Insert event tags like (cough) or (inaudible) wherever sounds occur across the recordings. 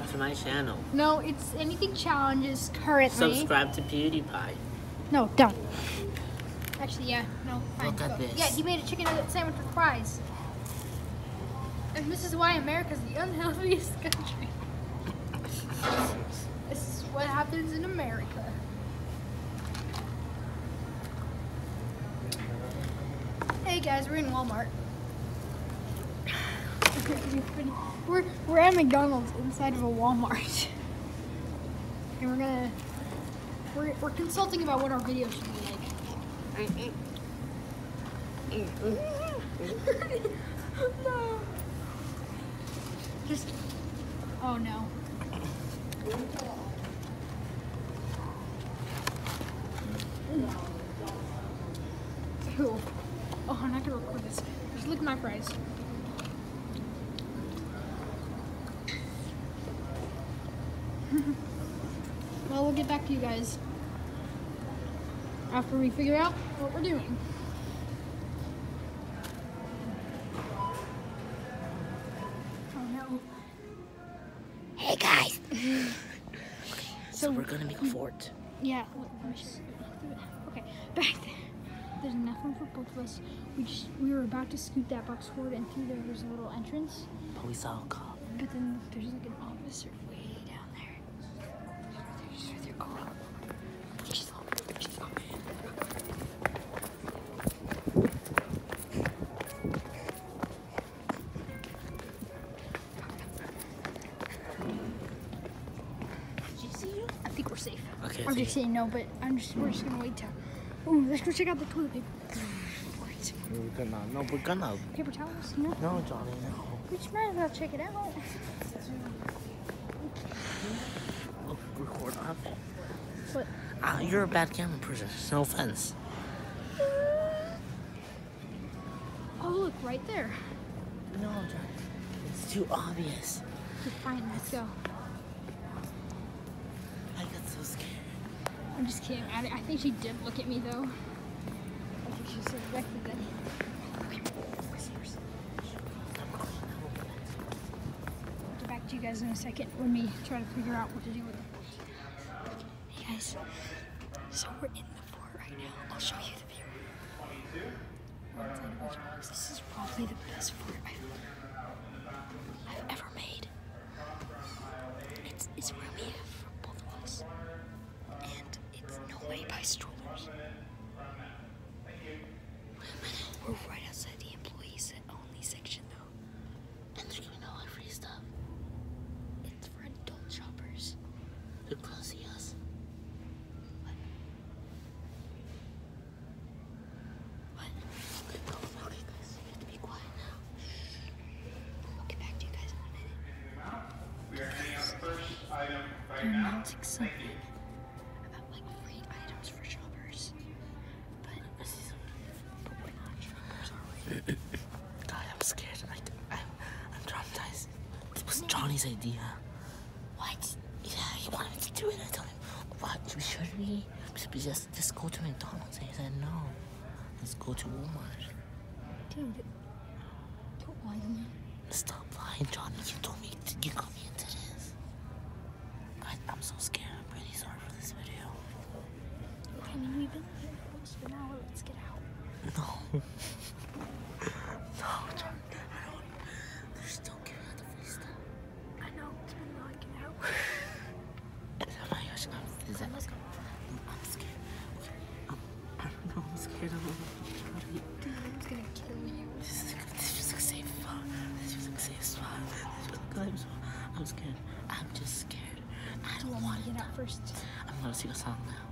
subscribe to my channel. No, it's anything challenges currently. Subscribe to PewDiePie. No, don't. Actually, yeah, no, fine. Look at this. Yeah, he made a chicken nugget sandwich with fries. And this is why America's the unhealthiest (laughs) country. this is what happens in America. Hey guys, we're in Walmart. We're we're at McDonald's inside of a Walmart. (laughs) And we're gonna we're, we're consulting about what our video should be like. no. (laughs) Just oh no. Oh, I'm not gonna record this. Just look at my fries. Get back to you guys after we figure out what we're doing. Oh no. Hey guys. (sighs) So, We're gonna make a fort. yeah, let let me show you. Okay, back there. There's enough room for both of us. We just we were about to scoot that box forward, and through there there's a little entrance. But we saw a cop. But then there's like an officer I'm just saying no, but I'm just we're just gonna wait till. Oh, let's go check out the toilet paper. Great. We're gonna. No, we're gonna. Paper towels, know? No, Johnny, no. We just might as well check it out. Oh, record on. But Ah, you're a bad camera person. No offense. oh, look right there. No, Johnny. It's too obvious. Okay, fine, let's go. I got so scared. I'm just kidding. I, I think she did look at me though. I think she suspected that. Get back to you guys in a second when we try to figure out what to do with it. Hey guys, so we're in the fort right now. I'll show you the view. This is probably the best fort I've, I've ever made. It's, it's room enough for both of us. And it's no way by strollers. We're right outside the employees only section though. And they're giving all our free stuff. It's for adult shoppers. They're gonna see us. What? Okay, go. Okay, guys. You have to be quiet now. We'll get back to you guys in a minute. We are handing out the first item right They're now. announcing something about like free items for shoppers. But, I see something. but we're not shoppers, are we? (laughs) God, I'm scared. I, I'm, I'm traumatized. This was Johnny's idea. What? Yeah, he wanted me to do it. I told him, what, should we? Should we just, just go to McDonald's? And he said, no. Let's go to Walmart. Dude, don't lie to me. Stop lying, Johnny. You told me, to, you got me into this. I, I'm so scared. I'm really sorry for this video. I mean, we've been here for close to an hour. Let's get out. No. no, Johnny. I don't. They're still giving out the free stuff. I know. It's been long. Get out. Oh my gosh, I'm, is that, Let's go. I'm scared. Okay. I'm, I don't know. I'm scared. I'm Johnny. Dude, I'm just gonna kill you. This is this feels like a safe spot. This feels like a safe spot. This feels like I'm, so, I'm scared. I'm just scared. I Do you don't want want me to it. get out first? I'm gonna sing a song now.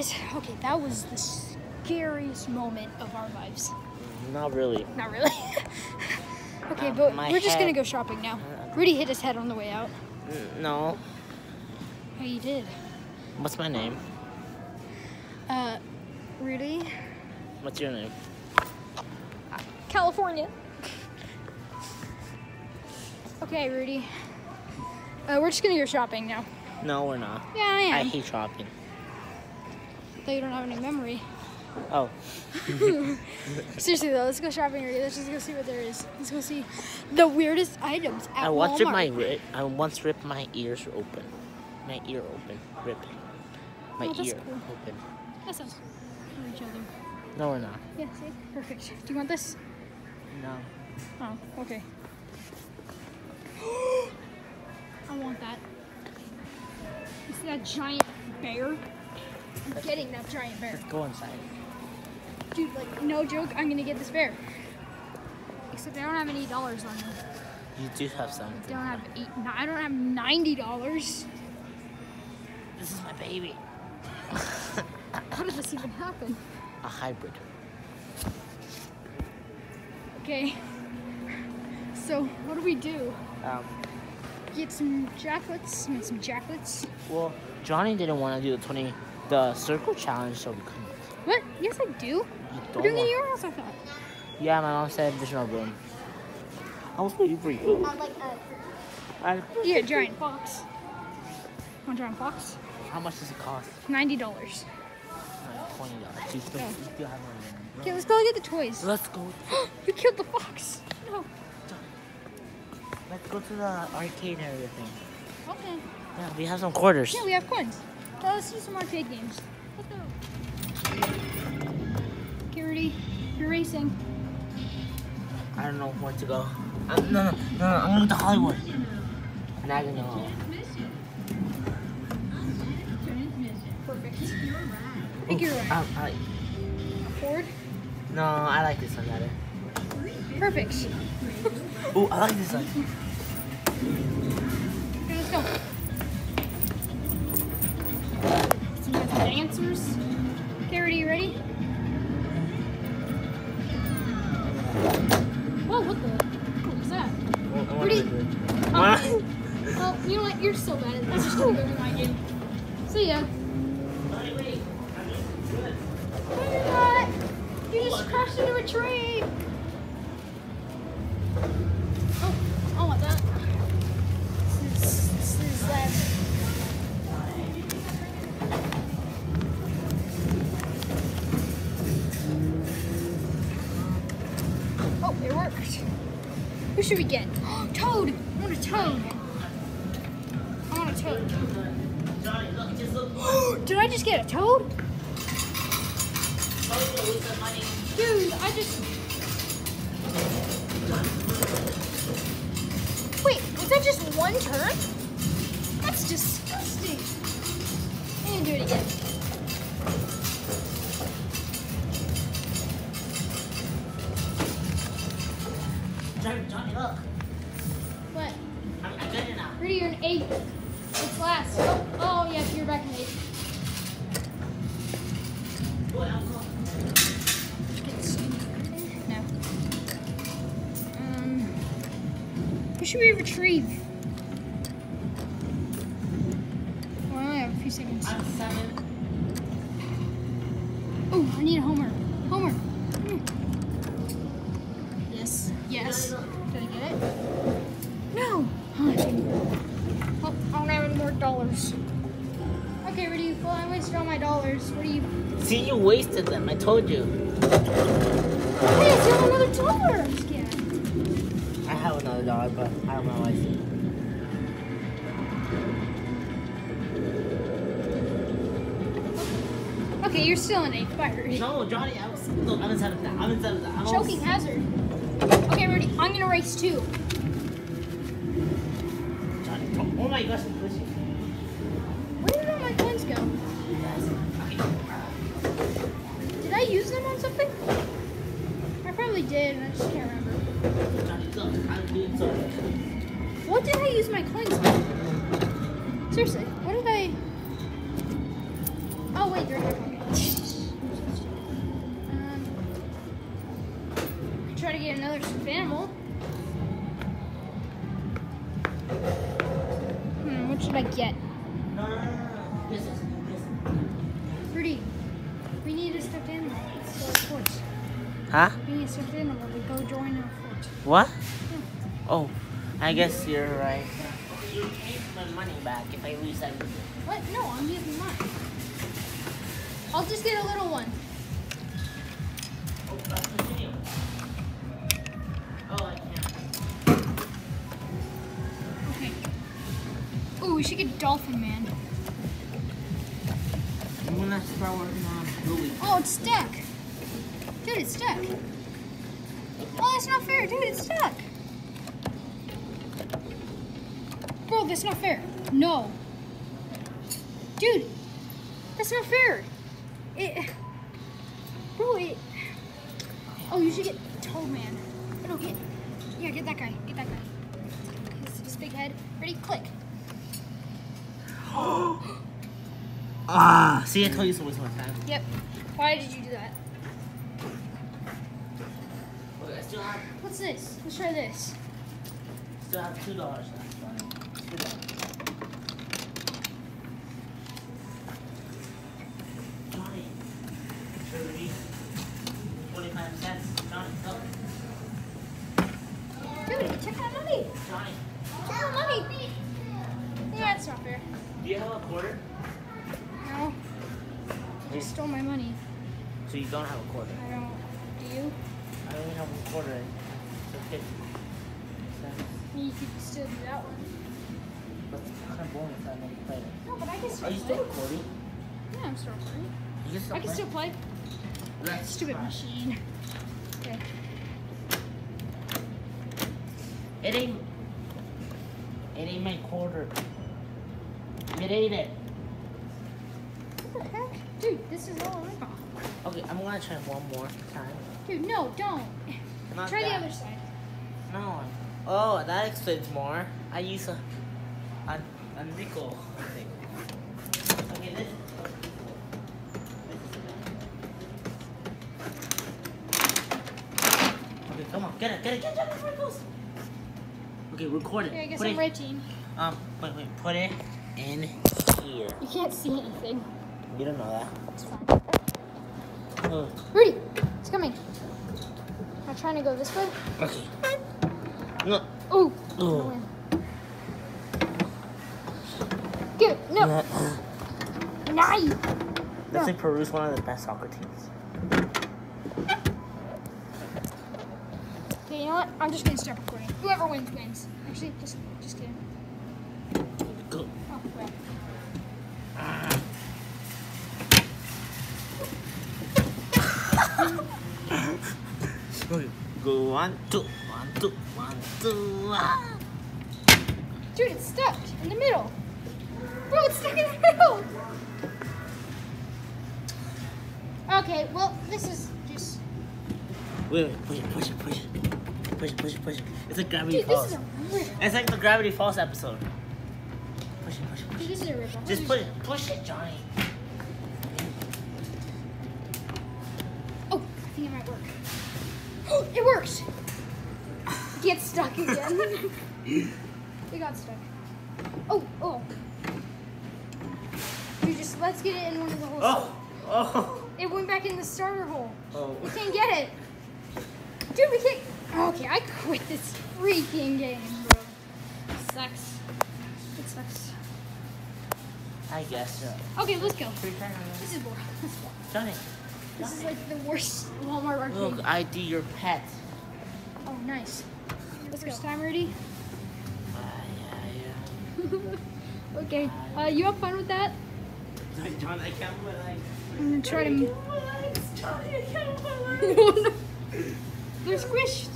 Guys, okay, that was the scariest moment of our lives. Not really. Not really. (laughs) okay, but we're just gonna go shopping now. Rudy hit his head on the way out. No. Oh, you did. What's my name? Uh, Rudy, What's your name? California. Okay, Rudy. Uh, we're just gonna go shopping now. No, we're not. Yeah, I am. I hate shopping. Though you don't have any memory. Oh, (laughs) Seriously though, let's go shopping, Rudy. Let's just go see what there is. Let's go see the weirdest items at I once ripped Walmart. my I once ripped my ears open. My ear open. Rip. My Oh, ear cool. open. That sounds for each other. No, we're not. Yeah, see? Perfect. Do you want this? No. Oh, okay. (gasps) I want that. You see that giant bear? I'm getting that giant bear. Go inside. Dude, like, no joke, I'm gonna get this bear. Except I don't have any dollars on me. You do have some. I don't have eight, I don't have ninety dollars. This is my baby. (laughs) How did this even happen? A hybrid. Okay. So, what do we do? Um. Get some chocolates, make some chocolates. Well, Johnny didn't want to do the twenty, the circle challenge, so we couldn't. What? Yes, I do. You We're don't doing it want- in your house, I thought. Yeah, my mom said there's no room. I was waiting for you. I like that. I, Yeah, giant fox. Want giant fox? how much does it cost? Ninety dollars. Like Twenty dollars. You still, Yeah. you still have no. Okay, let's go get the toys. Let's go. (gasps) you killed the fox. No. Let's go to the arcade area thing. Okay. Yeah, we have some quarters. Yeah, we have coins. Now let's see some arcade games. Let's go. Okay, Rudy, you're racing. I don't know where to go. Uh, no, no, no, I'm going to Hollywood. Perfect. I think you're right. Um, I, Ford. no, I like this one better. Perfect. Ooh, I like this one. Okay, let's go. Good dancers. Okay, you ready? Whoa, what the? What was that? Well, I wanna Rudy. do. Oh, well, you know what? You're so bad at this. Just go over my game. See ya. No, you're. You just crashed into a tree. Oh, I want that. This is, this is um, Oh. Who should we get? (gasps) Toad! I want a toad. I want a toad. (gasps) Did I just get a toad? Dude, I just. Wait, was that just one turn? That's disgusting. I'm gonna do it again. I only have a few seconds. I'm seven. Oh, I need a Homer. Homer. Come. Yes. Yes. Did I get it? No. Oh, I didn't. Don't have any more dollars. Okay, Rudy. Well, I wasted all my dollars. What do you? See, you wasted them. I told you. Hey, I still have another dollar. I'm just kidding. I have another dollar, but I don't know why. You're still in eighth. Rudy. No, Johnny, I was. Look, I'm in seventh now. I'm in seventh now. I'm Choking hazard. Okay, Rudy. I'm gonna race two. Johnny, oh, oh my gosh, I'm pushing. Where did all my coins go? Did I use them on something? I probably did, and I just can't remember. Johnny, look, I'm doing so good. What did I use my coins on? Seriously, should I get? No, no, no, no, no. This is. Rudy, we need a stuffed animal. Let's go to fort. Huh? We need a stuffed animal to go join our fort. What? Oh, I guess you're right. You take my money back if I lose everything. What? No, I'm using mine. I'll just get a little one. Oh, we should get Dolphin Man. I'm gonna start working on Louis. Oh, it's stuck. Dude, it's stuck. Oh, that's not fair. Dude, it's stuck. Bro, that's not fair. No. Dude, that's not fair. It. Bro, it. Oh, you should get Toad Man. No, get. Yeah, get that guy. Get that guy. His, his big head. Ready? Click. (gasps) Ah, see, I told you so much one time. Yep. Why did you do that? Look, I still have, What's this? Let's try this. still have two dollars left. I can play? still play. Let's Stupid try. machine. Okay. It ain't. It ain't my quarter. It ain't it. What the heck? Dude, this is all I got. Okay, I'm gonna try one more time. Dude, no, don't. Not Try the other side. No. Oh, that explains more. I use a a, a nickel. I think. Get it, get it, get it, get it, before it goes. Okay, record it. Okay, I guess put I'm it, writing. Um, wait, wait, put it in here. You can't see anything. You don't know that. It's fine. Oh, Rudy, it's coming. I'm trying to go this way. okay. No. Ooh. Oh. Good. No. Nice. Let's say Peru's one of the best soccer teams. You know what? I'm just gonna stop recording. Whoever wins wins. Actually, just just kidding. Go. Oh, crap. Okay, Go one, two, one, two, one, two. Ah. Dude, it's stuck in the middle. Bro, it's stuck in the middle. Okay, well, this is just. Wait, wait, push it, push it, push it. Push it, push it. It's like Gravity Dude, Falls. is a rip. It's like the Gravity Falls episode. Push it, push it, push Dude, it. this is a. Just push it, push it, Johnny. Oh, I think it might work. Oh, (gasps) it works. Get stuck again. (laughs) it got stuck. Oh, oh. Dude, just let's get it in one of the holes. Oh, oh, It went back in the starter hole. oh. We can't get it. Dude, we can't. Okay, I quit this freaking game, bro. Sucks. It sucks. I guess so. Okay, let's go. This is boring. Let's (laughs) go. Johnny, This is like the worst Walmart arcade. look, I do your pet. Oh, nice. Let's go. First time, Rudy? Ah, (laughs) yeah, yeah. okay. Uh, you have fun with that? Sorry, John, I can't put like. I'm gonna try to. Johnny, I can't put no. They're squished.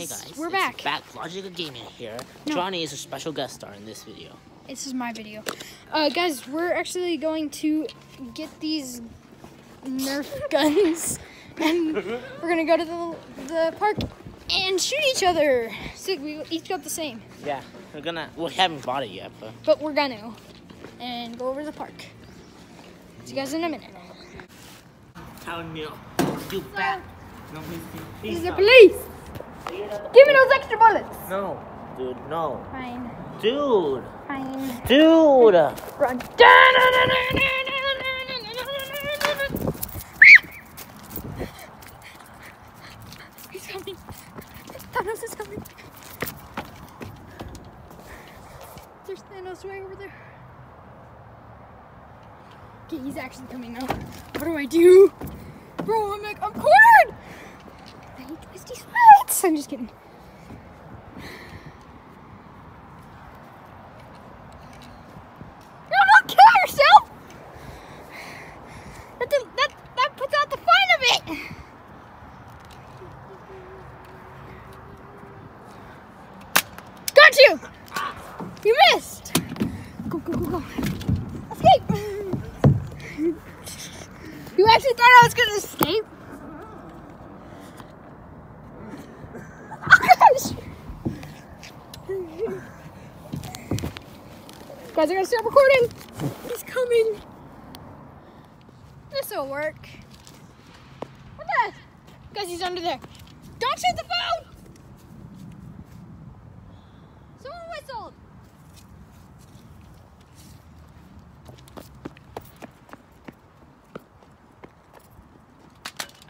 Hey guys. We're back. Back, Logical Gaming here. No. Johnny is a special guest star in this video. This is my video. Uh, guys, we're actually going to get these Nerf (laughs) guns, and we're gonna go to the the park and shoot each other. So we each got the same, Yeah, we're gonna. We haven't bought it yet, but but we're gonna and go over to the park. See you guys in a minute. Telling me, you back. No, please, the police. Give me those extra bullets. No, dude, no. Fine. Dude, Fine. dude. Run. He's coming. Thanos is coming. There's Thanos way over there. Okay, he's actually coming now. What do I do? Bro, I'm like, I'm cornered! I need twisty sweats. I'm just kidding. No, don't kill yourself! That, that, that, that puts out the fun of it! Got you! You missed! Go, go, go, go. Escape! You actually thought I was gonna escape? Oh gosh! Guys, I gotta stop recording. He's coming. This will work. What the? Guys, he's under there. Don't shoot the phone! Someone whistled.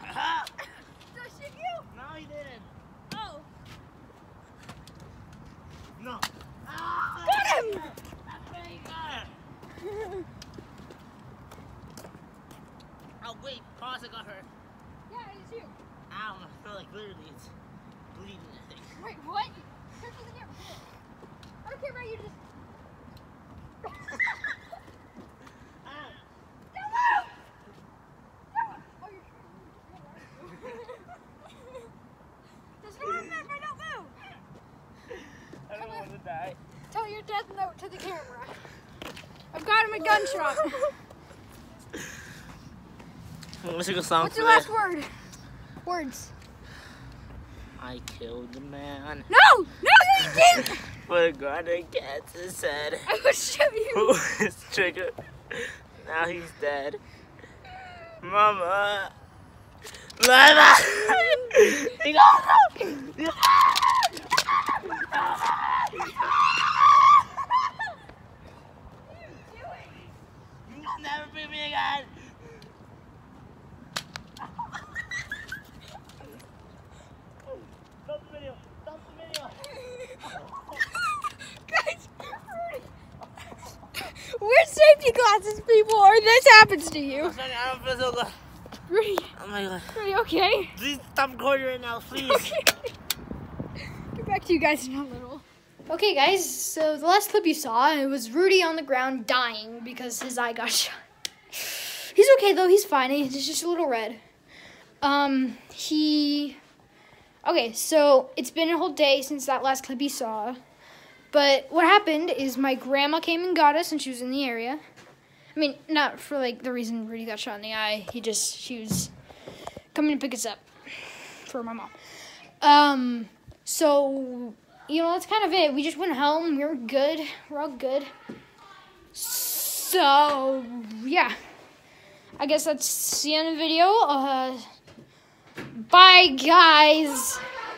Ah, Did I shoot you? no, he didn't. Oh. No. Ah, Got him! That's what he got. Oh, wait, pause, I got her. Yeah, it's you. Ow, I feel like literally it's bleeding, I think. Wait, what? Turn to the camera. I don't care about you just. Ow. Don't move! Don't- Oh, you're- There's no room there if I don't move. I don't want to die. Tell your death note to the camera. I've got him a gunshot. What's your last word? Words. I killed the man. No! No, you didn't! (laughs) Put a gun against his head. I will shoot you. Who is triggered? Now he's dead. Mama. Mama! (laughs) (laughs) He got You'll never beat me again! Stop the video! Stop the video! Guys, Rudy. Wear safety glasses, people, or this happens to you. I'm sorry, I don't feel so good. Rudy, Oh my god. Rudy, okay? Please stop recording right now, please. (laughs) Okay. Get back to you guys in a little. Okay, guys. So the last clip you saw, it was Rudy on the ground dying because his eye got (laughs) shot. He's okay though. He's fine. He's just a little red. Um, he. Okay, so it's been a whole day since that last clip you saw. But what happened is my grandma came and got us, and she was in the area. I mean, not for like the reason Rudy got shot in the eye. He just she was coming to pick us up for my mom. Um, so you know that's kind of it. We just went home. We were good. We're all good. So yeah, I guess that's the end of the video. Uh, bye guys.